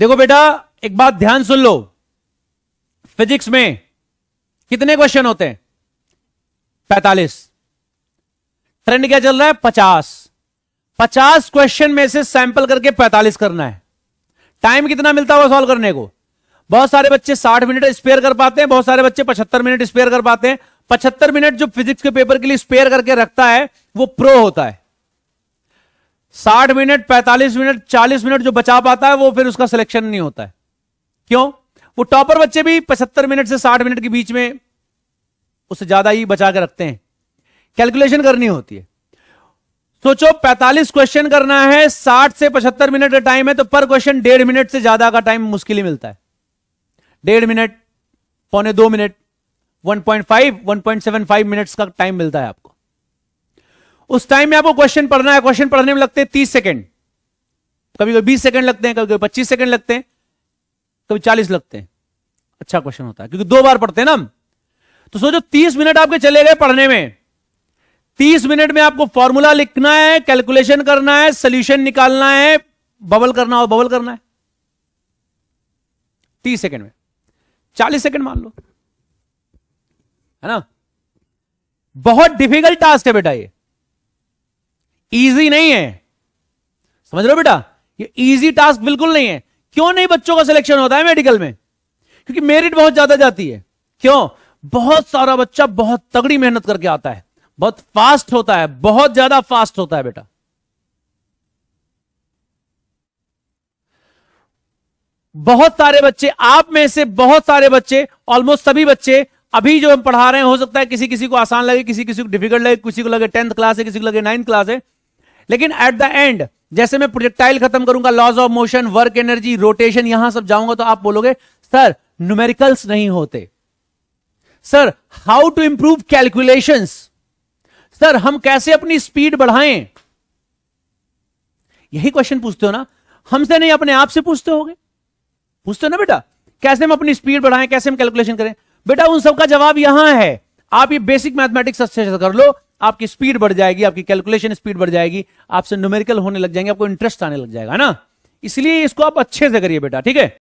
देखो बेटा, एक बात ध्यान सुन लो। फिजिक्स में कितने क्वेश्चन होते हैं? पैतालीस। ट्रेंड क्या चल रहा है? पचास। पचास क्वेश्चन में से सैंपल करके पैतालीस करना है। टाइम कितना मिलता है सॉल्व करने को? बहुत सारे बच्चे साठ मिनट स्पेयर कर पाते हैं, बहुत सारे बच्चे पचहत्तर मिनट स्पेयर कर पाते हैं। पचहत्तर मिनट जो फिजिक्स के पेपर के लिए स्पेयर करके रखता है, वो प्रो होता है। साठ मिनट, पैंतालीस मिनट, चालीस मिनट जो बचा पाता है, वो फिर उसका सिलेक्शन नहीं होता है। क्यों? वो टॉपर बच्चे भी पचहत्तर मिनट से साठ मिनट के बीच में उससे ज़्यादा ही बचा के रखते हैं। कैलकुलेशन करनी होती है। सोचो 45 क्वेश्चन करना है 60 से 75 मिनट का टाइम है तो पर क्वेश्चन डेढ़ मिनट से ज़्यादा का टाइम मुश्किल ही मिलता है। डेढ़ मिनट, पौने दो मिनट 1.5 1.75 मिनट्स का टाइम मिलता है आपको। उस टाइम में आपको क्वेश्चन पढ़ना है क्वेश्चन पढ़ने में लगते हैं तीस सेकेंड कभी कभी बीस सेकेंड लगते हैं कभी कभी पच्चीस सेकंड लगते हैं, कभी चालीस लगते हैं। अच्छा क्वेश्चन होता है, क्योंकि दो बार पढ़ते हैं ना तो सोचो, तीस मिनट आपके चले गए पढ़ने में। तीस मिनट में आपको फॉर्मूला लिखना है कैलकुलेशन करना है सोल्यूशन निकालना है बबल करना हो बबल करना है। तीस सेकेंड में। चालीस सेकेंड मान लो। है ना? बहुत डिफ़िकल्ट टास्क है बेटा ये। इजी नहीं है। समझ हो बेटा? ये इजी टास्क बिल्कुल नहीं है। क्यों नहीं बच्चों का सिलेक्शन होता है मेडिकल में? क्योंकि मेरिट बहुत ज़्यादा जाती है। क्यों? बहुत सारा बच्चा बहुत तगड़ी मेहनत करके आता है। बहुत फास्ट होता है। बहुत ज़्यादा फास्ट होता है बेटा। बहुत सारे बच्चे, आप में से बहुत सारे बच्चे ऑलमोस्ट सभी बच्चे अभी जो हम पढ़ा रहे हैं, हो सकता है किसी किसी को आसान लगे किसी किसी को डिफ़िकल्ट लगे, किसी को लगे टेंथ क्लास है, किसी को लगे नाइन्थ क्लास है लेकिन एट द एंड जैसे मैं प्रोजेक्टाइल खत्म करूँगा laws of motion work energy rotation यहाँ सब जाऊँगा तो आप बोलोगे सर न्यूमेरिकल्स नहीं होते. Sir how to improve calculations sir हम कैसे अपनी स्पीड बढ़ाएँ? यही क्वेश्चन पूछते हो ना? हमसे नहीं, अपने आप से पूछते होगे। पूछते हो ना बेटा? कैसे हम अपनी स्पीड बढ़ाएँ, कैसे हम कैलकुलेशन करें? बेटा, उन सबका जवाब यहाँ है। आप ये बेसिक मैथमेटिक्स अच्छे से कर लो आपकी स्पीड बढ़ जाएगी, आपकी कैलकुलेशन स्पीड बढ़ जाएगी, आपसे न्यूमेरिकल होने लग जाएँगे, आपको इंटरेस्ट आने लग जाएगा ना? इसलिए इसको आप अच्छे से करिए बेटा, ठीक है?